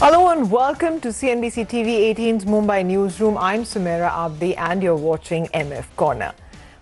Hello and welcome to CNBC TV 18's Mumbai newsroom. I'm Sumera Abdi and you're watching MF Corner.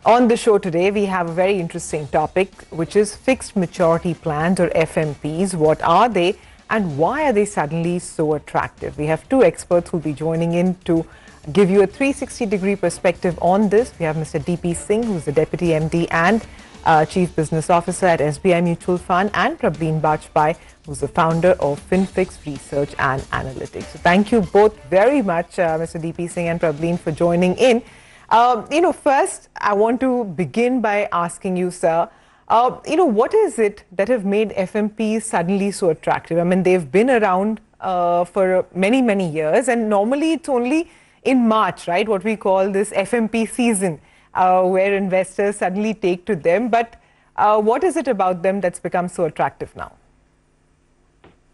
On the show today, we have a very interesting topic, which is fixed maturity plans or FMPs. What are they and why are they suddenly so attractive? We have two experts who'll be joining in to give you a 360 degree perspective on this. We have Mr. DP Singh, who's the Deputy MD and uh, Chief Business Officer at SBI Mutual Fund, and Prableen Bajpai, who's the founder of FinFix Research and Analytics. So thank you both very much, uh, Mr. DP Singh and Prableen, for joining in. Um, you know, first, I want to begin by asking you, sir, uh, you know, what is it that have made FMPs suddenly so attractive? I mean, they've been around uh, for many, many years, and normally it's only in March, right, what we call this FMP season uh, where investors suddenly take to them. But uh, what is it about them that's become so attractive now?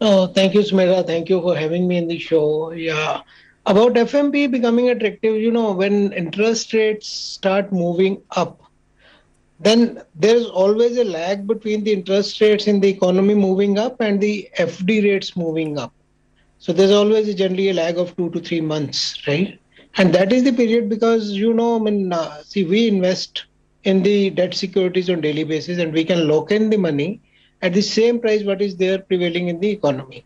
Oh, thank you, Smita. Thank you for having me in the show. Yeah. About FMP becoming attractive, you know, when interest rates start moving up, then there's always a lag between the interest rates in the economy moving up and the FD rates moving up. So there's always a, generally a lag of two to three months, right? And that is the period because, you know, I mean, uh, see, we invest in the debt securities on daily basis and we can lock in the money at the same price what is there prevailing in the economy.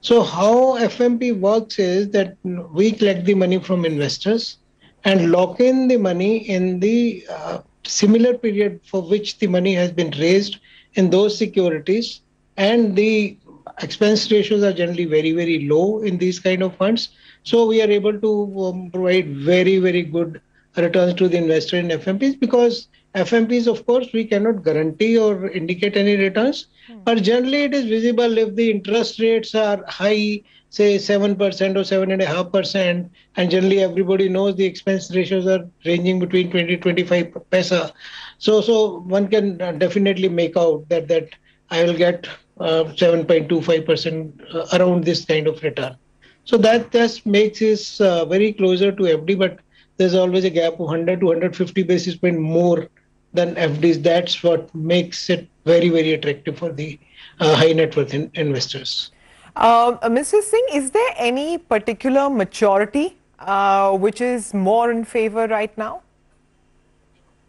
So how FMP works is that we collect the money from investors and lock in the money in the uh, similar period for which the money has been raised in those securities and the expense ratios are generally very very low in these kind of funds so we are able to um, provide very, very good returns to the investor in FMPs because FMPs, of course, we cannot guarantee or indicate any returns, hmm. but generally it is visible if the interest rates are high, say 7% or 7.5%, and generally everybody knows the expense ratios are ranging between 20 25 paisa. So, so one can definitely make out that, that I will get uh, 7.25% uh, around this kind of return. So that just makes it uh, very closer to FD, but there's always a gap of 100 to 150 basis point more than FDs. That's what makes it very, very attractive for the uh, high net worth in investors. Uh, Mrs. Singh, is there any particular maturity uh, which is more in favor right now?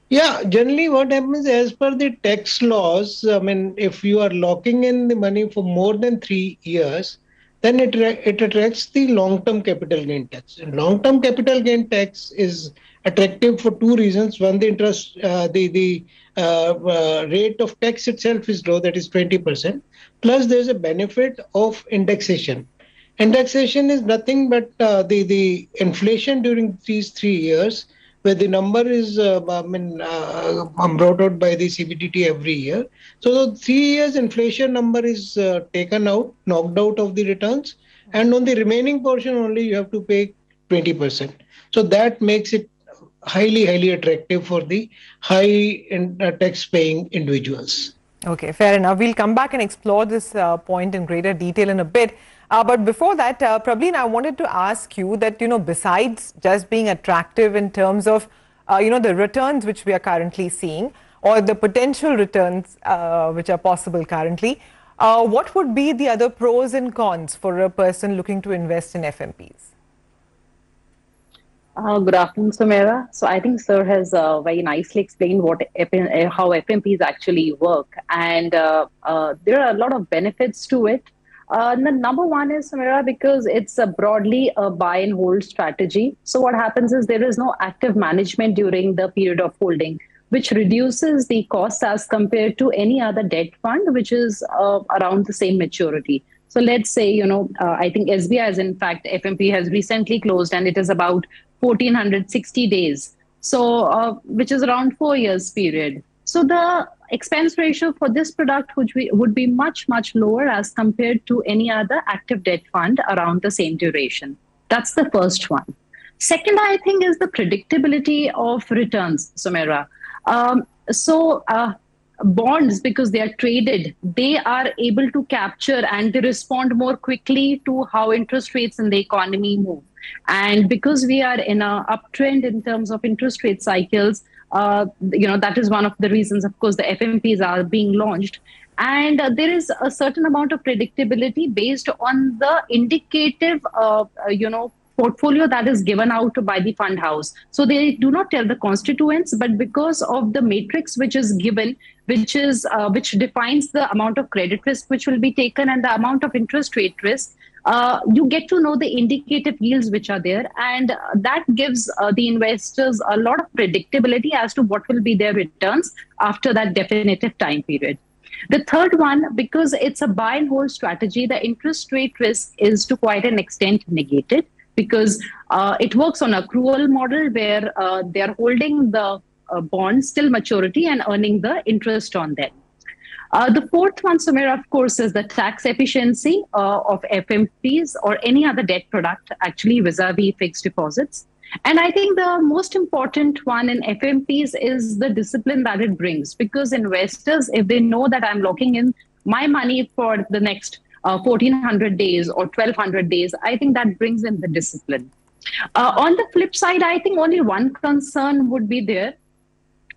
Yeah, generally what happens as per the tax laws, I mean, if you are locking in the money for more than three years, then it, it attracts the long-term capital gain tax. And long-term capital gain tax is attractive for two reasons. One, the interest, uh, the the uh, uh, rate of tax itself is low, that is 20%. Plus, there's a benefit of indexation. Indexation is nothing but uh, the the inflation during these three years where the number is uh, I mean, uh, brought out by the CBDT every year. So the three years inflation number is uh, taken out, knocked out of the returns, and on the remaining portion only you have to pay 20%. So that makes it highly, highly attractive for the high in, uh, tax paying individuals. Okay, fair enough. We'll come back and explore this uh, point in greater detail in a bit. Uh, but before that, uh, I wanted to ask you that, you know, besides just being attractive in terms of, uh, you know, the returns which we are currently seeing or the potential returns uh, which are possible currently, uh, what would be the other pros and cons for a person looking to invest in FMPs? Uh, good afternoon, Sumera. So I think Sir has uh, very nicely explained what how FMPs actually work, and there are a lot of benefits to it. Uh, the number one is Sumera because it's a broadly a buy and hold strategy. So what happens is there is no active management during the period of holding, which reduces the cost as compared to any other debt fund, which is uh, around the same maturity. So let's say, you know, uh, I think SBI has in fact, FMP has recently closed and it is about 1460 days. So, uh, which is around four years period. So the expense ratio for this product would be, would be much, much lower as compared to any other active debt fund around the same duration. That's the first one. Second, I think, is the predictability of returns, Sumera. Um, so, uh, bonds, because they are traded, they are able to capture and they respond more quickly to how interest rates in the economy move. And because we are in a uptrend in terms of interest rate cycles, uh, you know that is one of the reasons of course the fmps are being launched and uh, there is a certain amount of predictability based on the indicative, uh, uh, you know, portfolio that is given out by the fund house. So they do not tell the constituents, but because of the matrix which is given, which is uh, which defines the amount of credit risk which will be taken and the amount of interest rate risk, uh, you get to know the indicative yields which are there, and that gives uh, the investors a lot of predictability as to what will be their returns after that definitive time period. The third one, because it's a buy and hold strategy, the interest rate risk is to quite an extent negated because uh, it works on a accrual model where uh, they are holding the uh, bonds till maturity and earning the interest on them. Uh, the fourth one, Sumera, of course, is the tax efficiency uh, of FMPs or any other debt product actually vis-a-vis fixed deposits. And I think the most important one in FMPs is the discipline that it brings because investors, if they know that I'm locking in my money for the next uh, 1400 days or 1200 days, I think that brings in the discipline. Uh, on the flip side, I think only one concern would be there,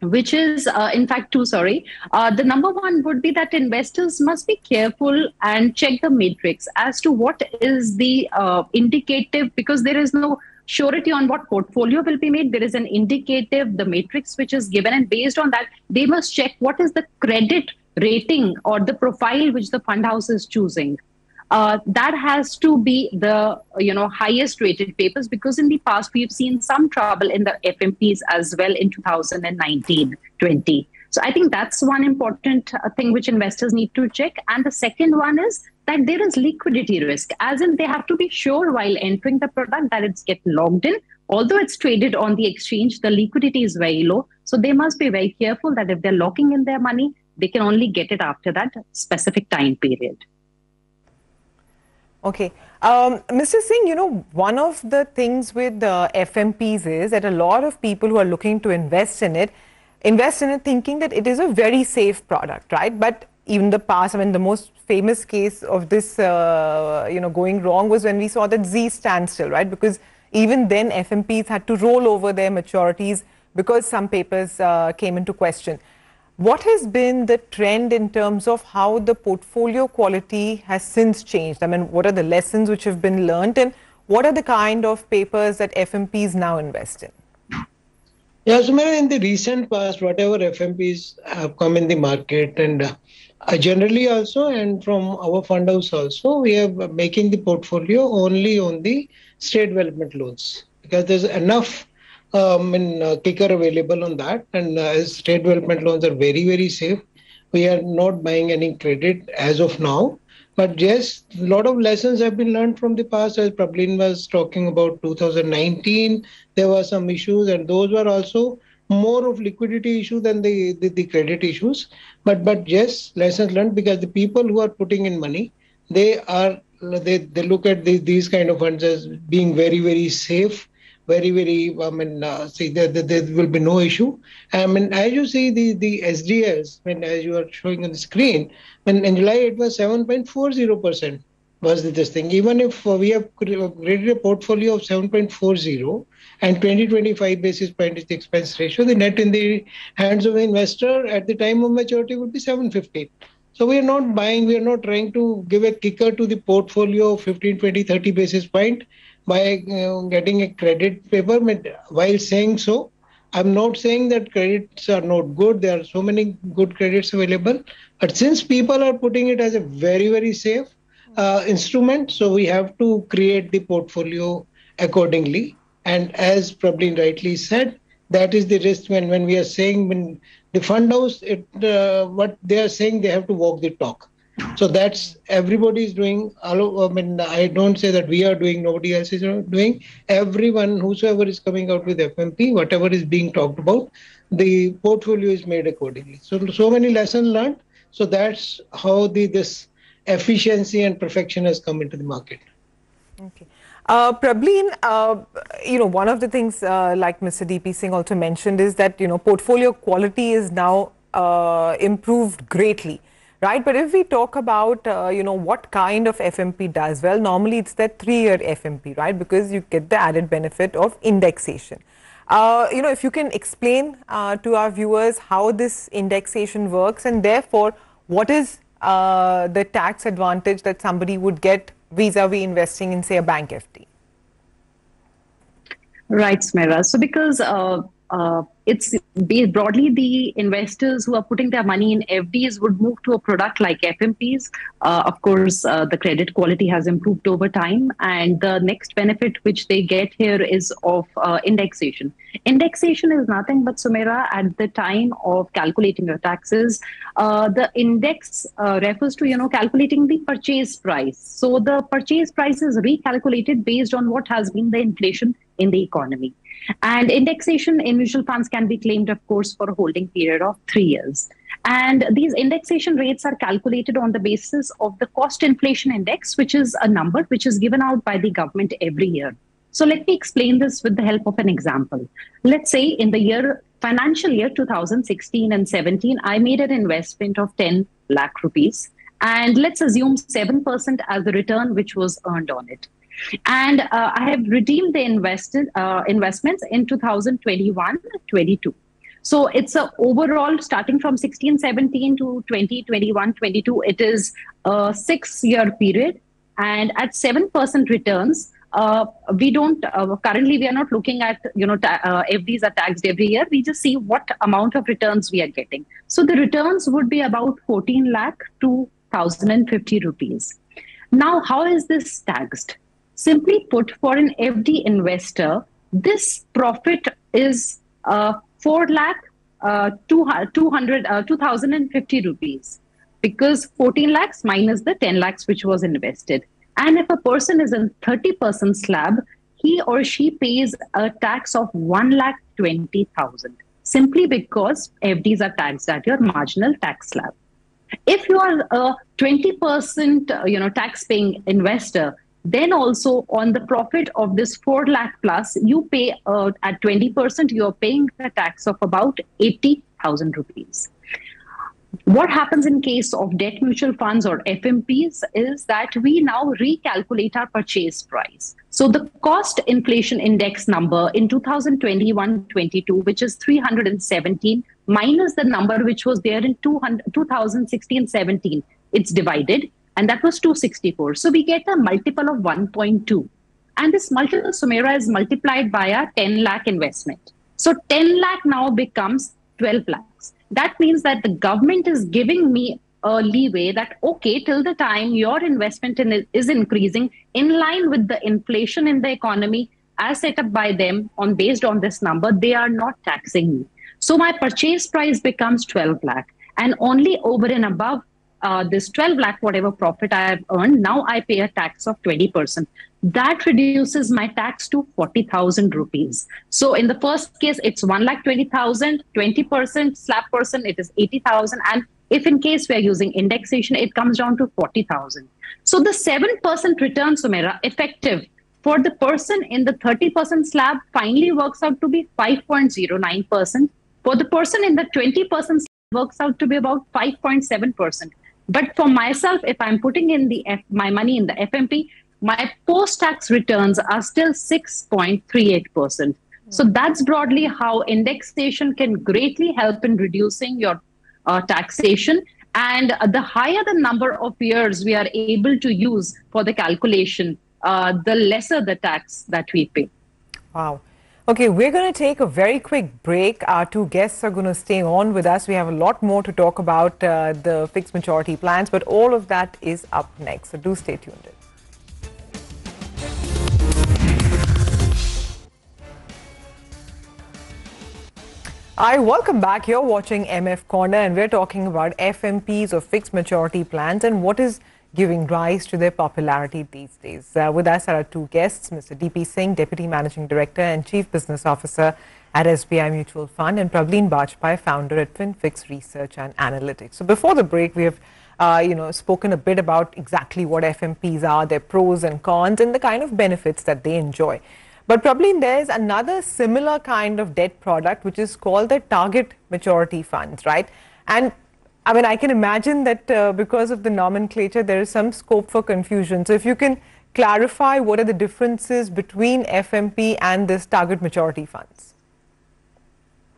which is, uh, in fact, two, sorry. Uh, the number one would be that investors must be careful and check the matrix as to what is the uh, indicative, because there is no surety on what portfolio will be made. There is an indicative, the matrix which is given, and based on that, they must check what is the credit rating or the profile which the fund house is choosing. Uh, that has to be the you know highest rated papers because in the past we've seen some trouble in the FMPs as well in 2019 20. So I think that's one important uh, thing which investors need to check. And the second one is that there is liquidity risk, as in they have to be sure while entering the product that it's get logged in. Although it's traded on the exchange, the liquidity is very low. So they must be very careful that if they're locking in their money, they can only get it after that specific time period. Okay. Um, Mr. Singh, you know, one of the things with the FMPs is that a lot of people who are looking to invest in it, invest in it thinking that it is a very safe product, right? But even the past, I mean, the most famous case of this, uh, you know, going wrong was when we saw that Zee standstill, right? Because even then FMPs had to roll over their maturities because some papers uh, came into question. What has been the trend in terms of how the portfolio quality has since changed? I mean, what are the lessons which have been learned and what are the kind of papers that FMPs now invest in? Yeah, so in the recent past, whatever FMPs have come in the market and uh, generally also and from our fund house also, we are making the portfolio only on the state development loans because there's enough um, in uh, kicker available on that. And uh, as state development loans are very, very safe, we are not buying any credit as of now. But yes, a lot of lessons have been learned from the past. As Prableen was talking about 2019, there were some issues, and those were also more of liquidity issue than the, the, the credit issues. But but yes, lessons learned because the people who are putting in money, they are they, they look at the, these kind of funds as being very very safe very, very, I mean, uh, see, there, there, there, will be no issue. I mean, as you see the, the SDLs, when as you are showing on the screen, when in July it was 7.40% was this thing. Even if uh, we have created a portfolio of 7.40 and 20, 25 basis point is the expense ratio, the net in the hands of the investor at the time of maturity would be 750. So we are not buying, we are not trying to give a kicker to the portfolio of 15, 20, 30 basis point by uh, getting a credit paper. While saying so, I'm not saying that credits are not good. There are so many good credits available. But since people are putting it as a very, very safe uh, instrument, so we have to create the portfolio accordingly. And as Prableen rightly said, that is the risk when, when we are saying when the fund house, it, uh, what they are saying, they have to walk the talk. So that's everybody is doing. I mean, I don't say that we are doing. Nobody else is doing. Everyone, whosoever is coming out with FMP, whatever is being talked about, the portfolio is made accordingly. So so many lessons learned. So that's how the this efficiency and perfection has come into the market. Okay. Uh, Prableen, uh, you know, one of the things, uh, like Mr. DP Singh also mentioned, is that, you know, portfolio quality is now uh, improved greatly right? But if we talk about, uh, you know, what kind of FMP does, well, normally it's that three-year FMP, right? Because you get the added benefit of indexation. Uh, you know, if you can explain uh, to our viewers how this indexation works and therefore what is uh, the tax advantage that somebody would get vis-a-vis investing in, say, a bank FD? Right, Sumera. So because uh, it's broadly the investors who are putting their money in FDs would move to a product like FMPs. Uh, of course, uh, the credit quality has improved over time, and the next benefit which they get here is of uh, indexation. Indexation is nothing but Sumera at the time of calculating your taxes. Uh, the index uh, refers to you know calculating the purchase price. So the purchase price is recalculated based on what has been the inflation in the economy. And indexation in mutual funds can be claimed, of course, for a holding period of three years. And these indexation rates are calculated on the basis of the cost inflation index, which is a number which is given out by the government every year. So let me explain this with the help of an example. Let's say in the year financial year 2016 and 17, I made an investment of 10 lakh rupees. And let's assume 7% as the return which was earned on it. And uh, I have redeemed the invested uh, investments in 2021 22. So it's a overall starting from 16 17 to 20 21 22. It is a six year period. And at 7% returns, uh, we don't uh, currently we are not looking at you know ta- uh, FDs are taxed every year. We just see what amount of returns we are getting. So the returns would be about 14 lakh to 1050 rupees. Now, how is this taxed? Simply put, for an FD investor, this profit is uh, 4 lakh uh, 200, uh, 2050 rupees because 14 lakhs minus the 10 lakhs which was invested. And if a person is in 30% slab, he or she pays a tax of 1 lakh 20,000 simply because FDs are taxed at your marginal tax slab. If you are a 20% uh, you know tax paying investor, then also on the profit of this 4 lakh plus, you pay uh, at 20%, you're paying a tax of about 80,000 rupees. What happens in case of debt mutual funds or FMPs is that we now recalculate our purchase price. So the cost inflation index number in 2021-22, which is 317, minus the number which was there in 2016-17, it's divided and that was 264. So we get a multiple of 1.2. And this multiple Sumera is multiplied by a 10 lakh investment. So 10 lakh now becomes 12 lakhs. That means that the government is giving me a leeway that, okay, till the time your investment in is increasing in line with the inflation in the economy as set up by them on based on this number, they are not taxing me. So my purchase price becomes 12 lakh. And only over and above uh, this 12 lakh whatever profit I have earned, now I pay a tax of 20%. That reduces my tax to 40,000 rupees. So in the first case, it's 1 lakh 20,000, 20% slab person, it is 80,000. And if in case we are using indexation, it comes down to 40,000. So the 7% return, Sumera, effective for the person in the 30% slab finally works out to be 5.09%. For the person in the 20% works out to be about 5.7%. But for myself, if I'm putting in the F, my money in the FMP, my post-tax returns are still 6.38%. Mm. So that's broadly how indexation can greatly help in reducing your uh, taxation. And the higher the number of years we are able to use for the calculation, uh, the lesser the tax that we pay. Wow. Okay, we're going to take a very quick break. Our two guests are going to stay on with us. We have a lot more to talk about uh, the fixed maturity plans, but all of that is up next. So do stay tuned in. Hi, welcome back. You're watching MF Corner and we're talking about FMPs or fixed maturity plans and what is giving rise to their popularity these days. Uh, with us are our two guests, Mr. DP Singh, Deputy Managing Director and Chief Business Officer at SBI Mutual Fund, and Prableen Bajpai, founder at FinFix Research and Analytics. So before the break, we have uh, you know, spoken a bit about exactly what FMPs are, their pros and cons, and the kind of benefits that they enjoy. But probably there's another similar kind of debt product, which is called the target maturity funds, right? And I mean, I can imagine that uh, because of the nomenclature, there is some scope for confusion. So if you can clarify what are the differences between FMP and this target maturity funds?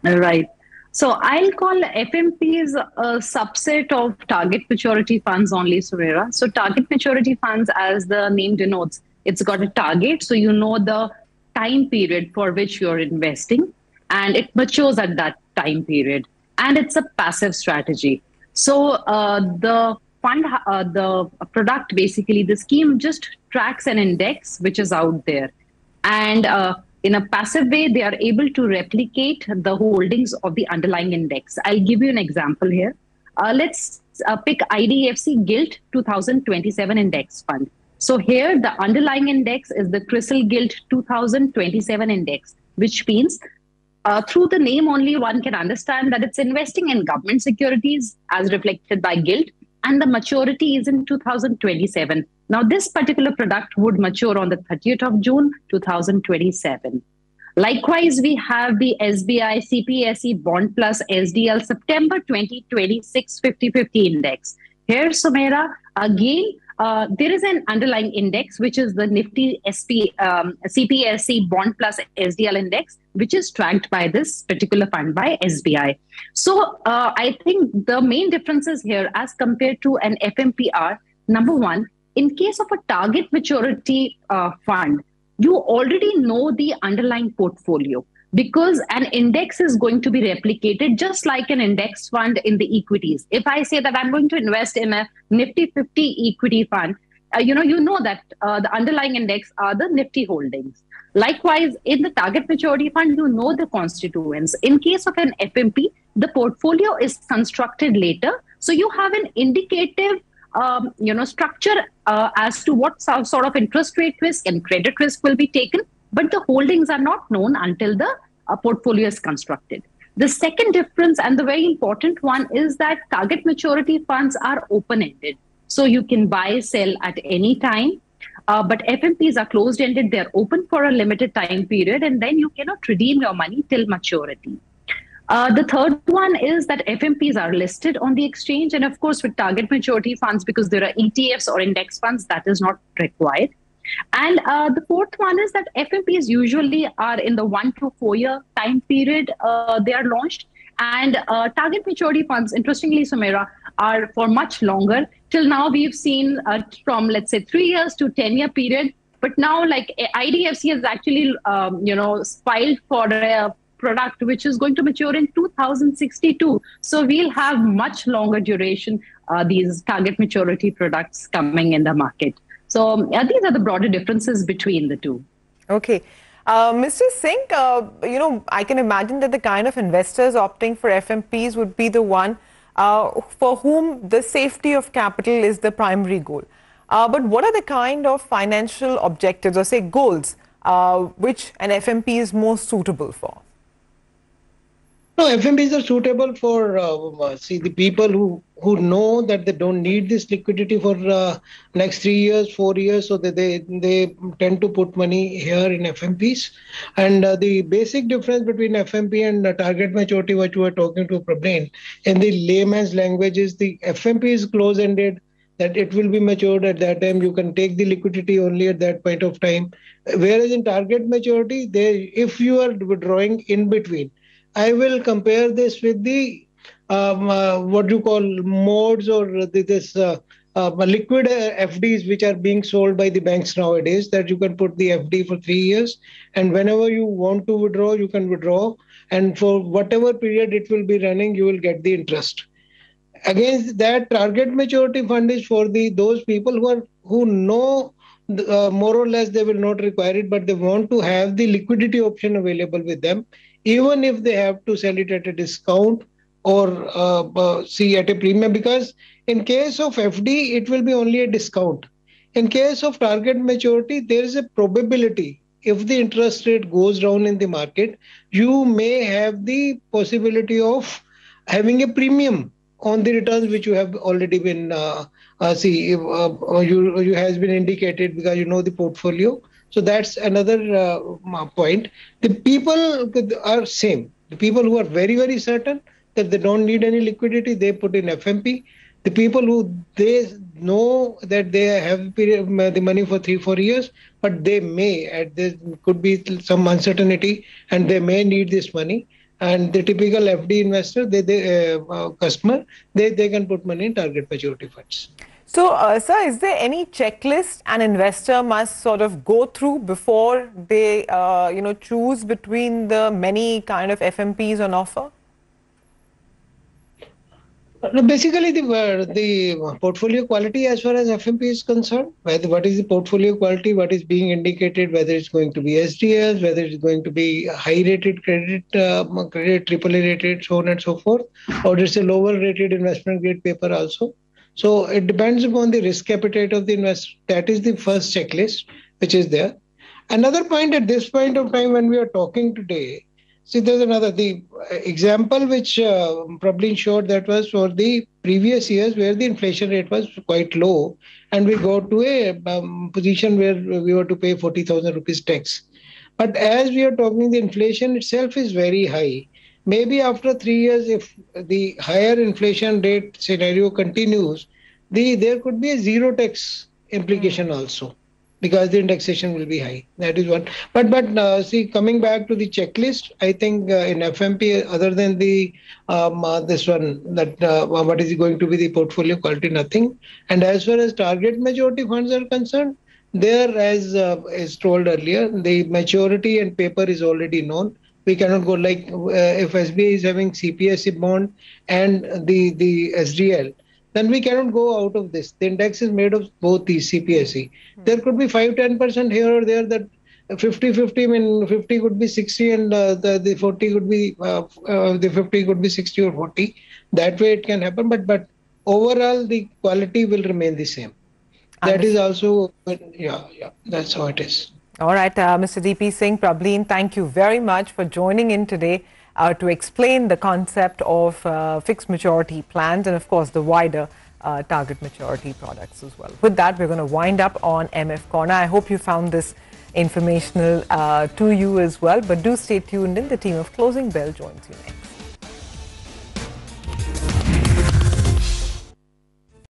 Right. So I'll call FMPs a subset of target maturity funds only, Sumera. So target maturity funds, as the name denotes, it's got a target. So you know the time period for which you're investing and it matures at that time period. And it's a passive strategy. So uh, the fund, uh, the product, basically, the scheme just tracks an index which is out there. And uh, in a passive way, they are able to replicate the holdings of the underlying index. I'll give you an example here. Uh, let's uh, pick IDFC Gilt 2027 Index Fund. So here, the underlying index is the CRISIL Gilt 2027 Index, which means uh, through the name only, one can understand that it's investing in government securities as reflected by Gilt, and the maturity is in 2027. Now, this particular product would mature on the 30th of June 2027. Likewise, we have the SBI CPSE Bond Plus SDL September 2026 50 50 index. Here, Sumera, again, uh, there is an underlying index, which is the Nifty SP, um, CPSE Bond Plus SDL index, which is tracked by this particular fund by SBI. So uh, I think the main differences here as compared to an FMPR, number one, in case of a target maturity uh, fund, you already know the underlying portfolio because an index is going to be replicated just like an index fund in the equities. If I say that I'm going to invest in a Nifty 50 equity fund, uh, you know, you know that uh, the underlying index are the Nifty holdings. Likewise, in the target maturity fund, you know the constituents. In case of an FMP, the portfolio is constructed later, so you have an indicative um, you know, structure uh, as to what sort of interest rate risk and credit risk will be taken, but the holdings are not known until the uh, portfolio is constructed. The second difference, and the very important one, is that target maturity funds are open ended. So you can buy, sell at any time. Uh, but FMPs are closed ended, they're open for a limited time period, and then you cannot redeem your money till maturity. Uh, the third one is that FMPs are listed on the exchange. And of course, with target maturity funds, because there are ETFs or index funds, that is not required. And uh, the fourth one is that FMPs usually are in the one to four year time period uh, they are launched. And uh, target maturity funds, interestingly, Sumera, are for much longer. Till now, we've seen uh, from, let's say, three years to 10 year period. But now, like IDFC has actually, um, you know, filed for a product which is going to mature in 2062. So we'll have much longer duration, uh, these target maturity products coming in the market. So yeah, these are the broader differences between the two. Okay. Uh, Mr. Singh, uh, you know, I can imagine that the kind of investors opting for FMPs would be the one uh, for whom the safety of capital is the primary goal. Uh, but what are the kind of financial objectives or say goals uh, which an FMP is most suitable for? No, FMPs are suitable for uh, see the people who who know that they don't need this liquidity for uh, next three years, four years, so that they they tend to put money here in FMPs. And uh, the basic difference between FMP and target maturity, which you were talking to Prableen, in the layman's language, is the FMP is close-ended. That it will be matured at that time. You can take the liquidity only at that point of time. Whereas in target maturity, they if you are withdrawing in between I will compare this with the um, uh, what you call MODs or this uh, uh, liquid FDs which are being sold by the banks nowadays. That you can put the FD for three years, and whenever you want to withdraw, you can withdraw, and for whatever period it will be running, you will get the interest. Against that, target maturity fund is for the those people who are who know uh, more or less they will not require it, but they want to have the liquidity option available with them even if they have to sell it at a discount or uh, uh, see at a premium because in case of fd it will be only a discount. In case of target maturity there is a probability if the interest rate goes down in the market you may have the possibility of having a premium on the returns which you have already been uh, uh, see uh, you you has been indicated because you know the portfolio so that's another uh, point. The people are same. The people who are very very certain that they don't need any liquidity, they put in FMP. The people who they know that they have the money for three four years, but they may at there could be some uncertainty and they may need this money. and the typical FD investor, they, they uh, uh, customer, they, they can put money in target maturity funds. So, uh, sir, is there any checklist an investor must sort of go through before they, uh, you know, choose between the many kind of FMPs on offer? Basically, the uh, the portfolio quality as far as FMP is concerned, whether what is the portfolio quality, what is being indicated, whether it's going to be SDLs, whether it's going to be high-rated credit, uh, credit AAA rated, so on and so forth, or it's a lower-rated investment grade paper also. So it depends upon the risk appetite of the investor. That is the first checklist which is there. Another point at this point of time when we are talking today See, there's another the example which uh, Prableen showed that was for the previous years where the inflation rate was quite low, and we go to a um, position where we were to pay forty thousand rupees tax. But as we are talking, the inflation itself is very high. Maybe after three years, if the higher inflation rate scenario continues, the there could be a zero tax implication mm. also because the indexation will be high. That is one. But but uh, see, coming back to the checklist, I think uh, in FMP, other than the um, uh, this one, that uh, what is going to be the portfolio quality, nothing. And as far as target maturity funds are concerned, there, as uh, is told earlier, the maturity and paper is already known. We cannot go like uh, if SBI is having CPSE bond and the the SDL then we cannot go out of this. The index is made of both these CPSE. Hmm. There could be 5 10% here or there that 50 50 I mean 50 could be 60 and uh, the, the 40 could be uh, uh, the 50 could be 60 or 40 that way it can happen but but overall the quality will remain the same That is also yeah yeah that's how it is all right uh, mr dp singh prableen thank you very much for joining in today uh, to explain the concept of uh, fixed maturity plans and, of course, the wider uh, target maturity products as well. With that, we're going to wind up on MF Corner. I hope you found this informational uh, to you as well, but do stay tuned in. The team of Closing Bell joins you next.